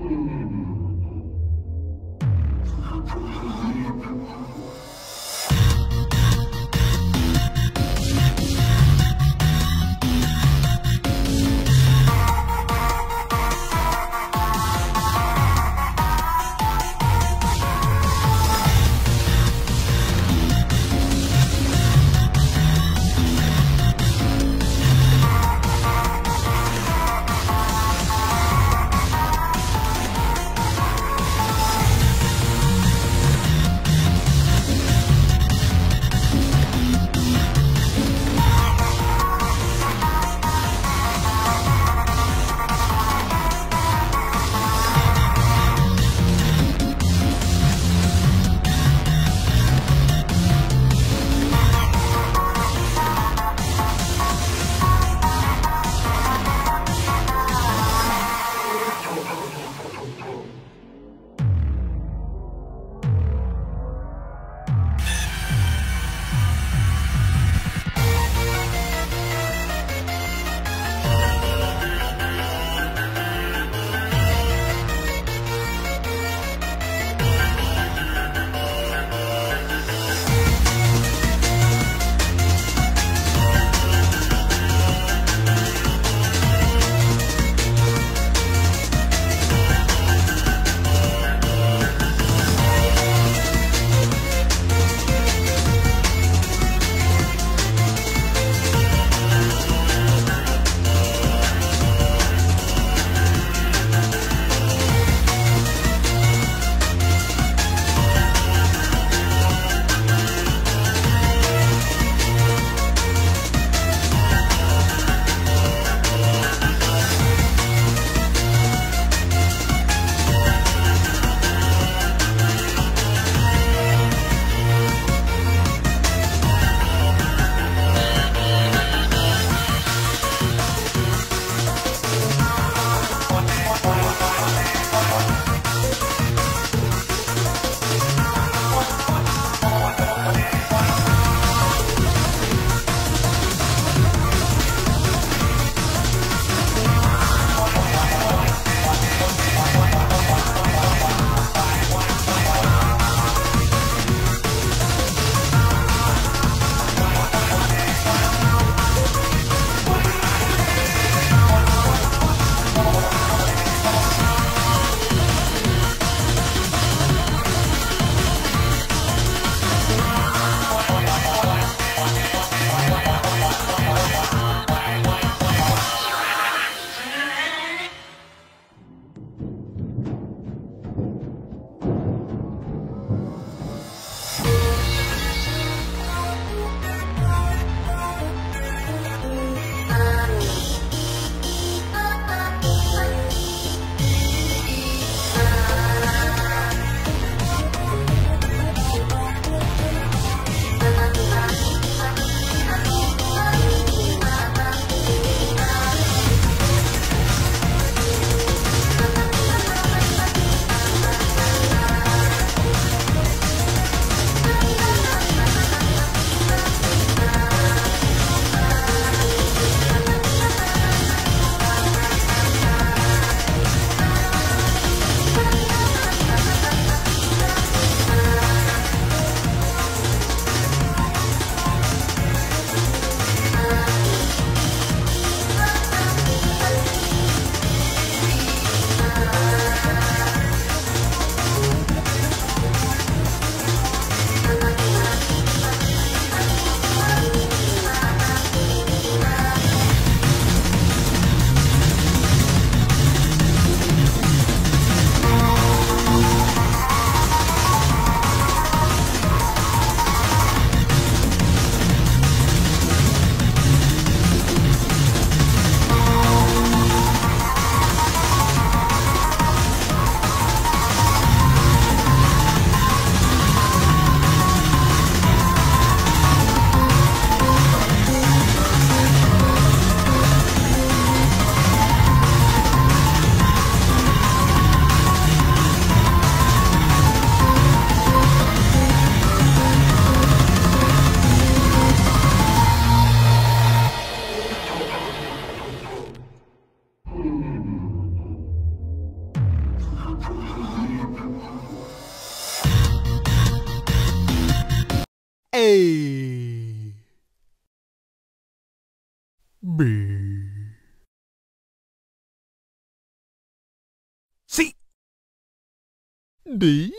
Mm. A B. C. D